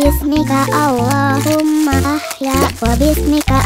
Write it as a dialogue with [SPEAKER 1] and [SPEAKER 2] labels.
[SPEAKER 1] Bismika Allahumma ahya. Wa bismika